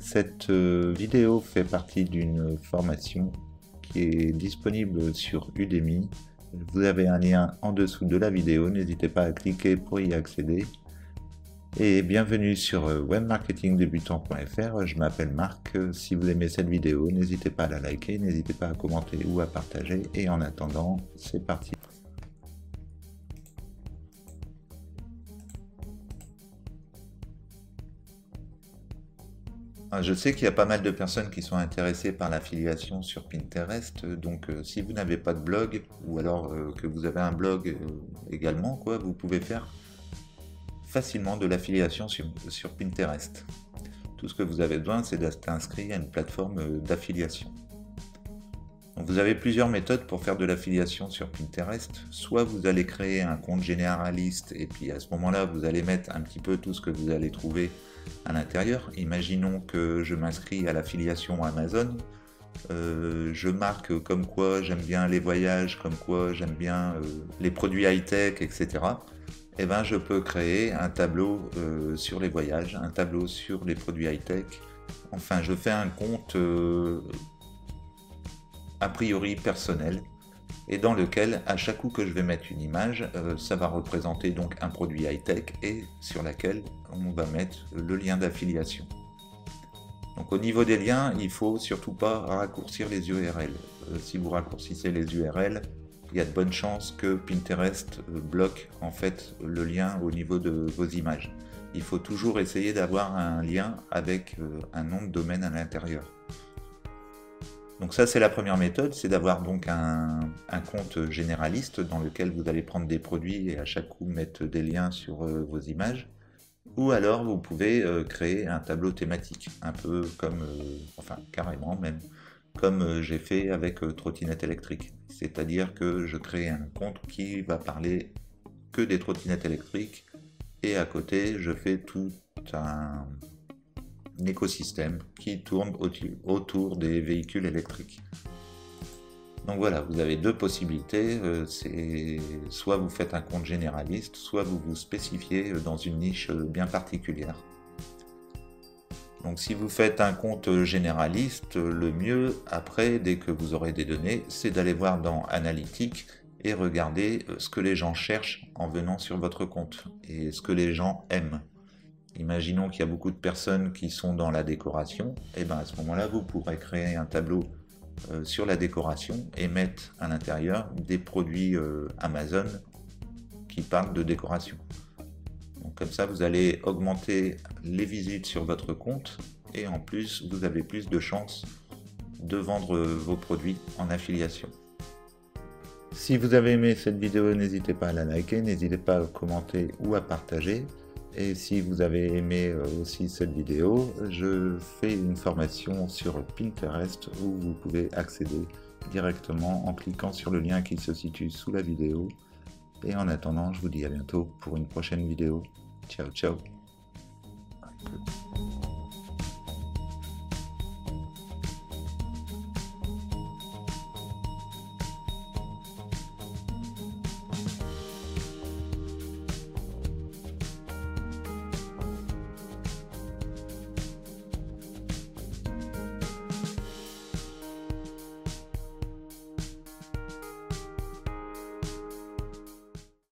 Cette euh, vidéo fait partie d'une formation qui est disponible sur Udemy. Vous avez un lien en dessous de la vidéo, n'hésitez pas à cliquer pour y accéder. Et bienvenue sur euh, webmarketingdebutant.fr, je m'appelle Marc. Si vous aimez cette vidéo, n'hésitez pas à la liker, n'hésitez pas à commenter ou à partager. Et en attendant, c'est parti. Je sais qu'il y a pas mal de personnes qui sont intéressées par l'affiliation sur Pinterest, donc euh, si vous n'avez pas de blog, ou alors euh, que vous avez un blog euh, également, quoi, vous pouvez faire facilement de l'affiliation sur, sur, Pinterest. Tout ce que vous avez besoin, c'est d'être inscrit à une plateforme d'affiliation. Vous avez plusieurs méthodes pour faire de l'affiliation sur Pinterest. Soit vous allez créer un compte généraliste et puis à ce moment-là, vous allez mettre un petit peu tout ce que vous allez trouver à l'intérieur. Imaginons que je m'inscris à l'affiliation Amazon. Euh, je marque comme quoi j'aime bien les voyages, comme quoi j'aime bien euh, les produits high-tech, etc. Et eh ben, je peux créer un tableau euh, sur les voyages, un tableau sur les produits high-tech. Enfin, je fais un compte a priori personnel et dans lequel à chaque coup que je vais mettre une image, euh, ça va représenter donc un produit high-tech et sur laquelle on va mettre le lien d'affiliation. Donc au niveau des liens, il faut surtout pas raccourcir les URL. Euh, si vous raccourcissez les URL, il y a de bonnes chances que Pinterest euh, bloque en fait le lien au niveau de vos images. Il faut toujours essayer d'avoir un lien avec un nom de domaine à l'intérieur. Donc ça c'est la première méthode, c'est d'avoir donc un, compte généraliste dans lequel vous allez prendre des produits et à chaque coup mettre des liens sur euh, vos images. Ou alors vous pouvez euh, créer un tableau thématique, un peu comme, euh, enfin carrément même, comme j'ai fait avec trottinette électrique. C'est-à-dire que je crée un compte qui va parler que des trottinettes électriques et à côté je fais tout un, écosystème qui tourne autour des véhicules électriques. Donc voilà, vous avez deux possibilités, euh, c'est soit vous faites un compte généraliste, soit vous vous spécifiez dans une niche bien particulière. Donc si vous faites un compte généraliste, le mieux après, dès que vous aurez des données, c'est d'aller voir dans Analytics et regarder ce que les gens cherchent en venant sur votre compte et ce que les gens aiment. Imaginons qu'il y a beaucoup de personnes qui sont dans la décoration, et bien à ce moment-là, vous pourrez créer un tableau euh, sur la décoration et mettre à l'intérieur des produits euh, Amazon qui parlent de décoration. Donc comme ça, vous allez augmenter les visites sur votre compte et en plus, vous avez plus de chances de vendre vos produits en affiliation. Si vous avez aimé cette vidéo, n'hésitez pas à la liker, n'hésitez pas à commenter ou à partager. Et si vous avez aimé euh, aussi cette vidéo, je fais une formation sur Pinterest où vous pouvez accéder directement en cliquant sur le lien qui se situe sous la vidéo. Et en attendant, je vous dis à bientôt pour une prochaine vidéo. Ciao ciao